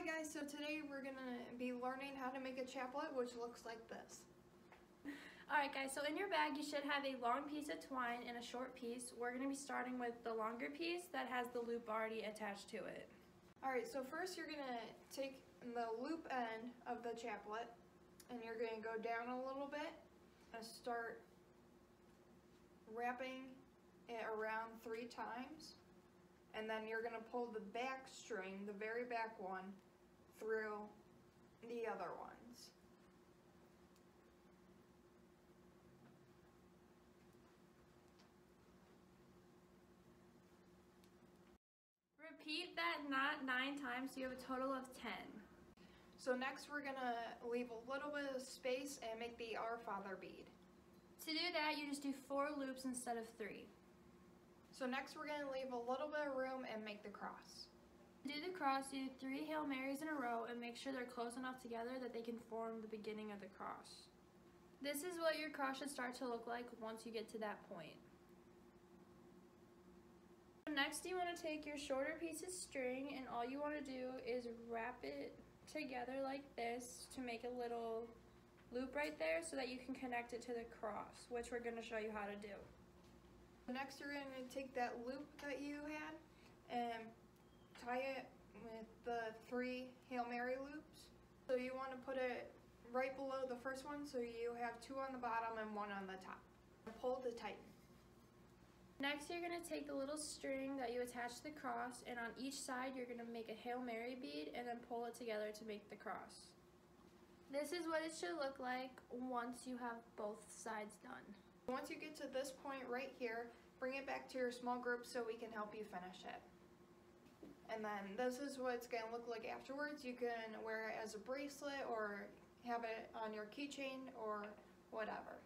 guys, so today we're gonna be learning how to make a chaplet which looks like this. Alright guys, so in your bag you should have a long piece of twine and a short piece. We're going to be starting with the longer piece that has the loop already attached to it. Alright, so first you're gonna take the loop end of the chaplet and you're gonna go down a little bit and start wrapping it around three times and then you're gonna pull the back string, the very back one, through the other ones. Repeat that knot nine times so you have a total of 10. So next we're gonna leave a little bit of space and make the Our Father bead. To do that, you just do four loops instead of three. So next we're gonna leave a little bit of room and make the cross. To do the cross, do three Hail Marys in a row and make sure they're close enough together that they can form the beginning of the cross. This is what your cross should start to look like once you get to that point. Next, you want to take your shorter piece of string and all you want to do is wrap it together like this to make a little loop right there so that you can connect it to the cross, which we're going to show you how to do. Next you're going to take that loop that you tie it with the three Hail Mary loops. So you want to put it right below the first one so you have two on the bottom and one on the top. Pull to tighten. Next, you're going to take the little string that you attach to the cross, and on each side, you're going to make a Hail Mary bead and then pull it together to make the cross. This is what it should look like once you have both sides done. Once you get to this point right here, bring it back to your small group so we can help you finish it. And then this is what it's going to look like afterwards. You can wear it as a bracelet or have it on your keychain or whatever.